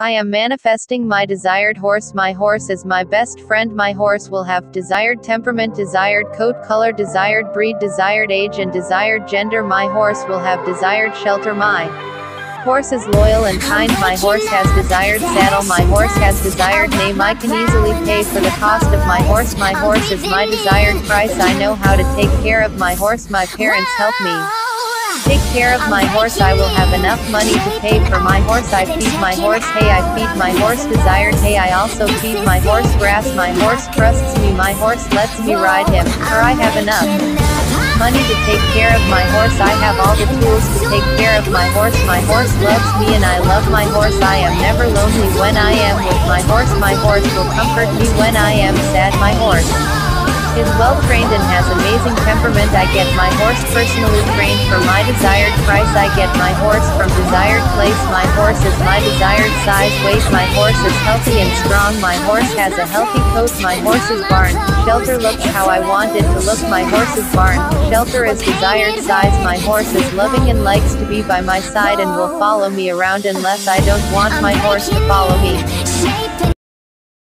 I am manifesting my desired horse. My horse is my best friend. My horse will have desired temperament, desired coat color, desired breed, desired age, and desired gender. My horse will have desired shelter. My horse is loyal and kind. My horse has desired saddle. My horse has desired name. I can easily pay for the cost of my horse. My horse is my desired price. I know how to take care of my horse. My parents help me. Take care of my horse I will have enough money to pay for my horse. I feed my horse hay I feed my horse desired hay I also feed my horse grass. My horse trusts me my horse lets me ride him, for I have enough money to take care of my horse. I have all the tools to take care of my horse. My horse loves me and I love my horse. I am never lonely when I am with my horse. My horse will comfort me when I am sad. My horse is well trained and has amazing temperament. I get my horse personally trained for my desired price. I get my horse from desired place. My horse is my desired size, weight. My horse is healthy and strong. My horse has a healthy coat. My horse's barn shelter looks how I want it to look. My horse's barn shelter is desired size. My horse is loving and likes to be by my side and will follow me around unless I don't want my horse to follow me.